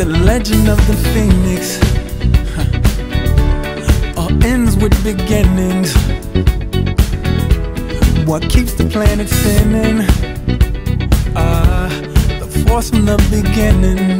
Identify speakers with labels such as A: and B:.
A: the legend of the phoenix huh. All ends with beginnings What keeps the planet spinning? Ah, uh, the force from the beginning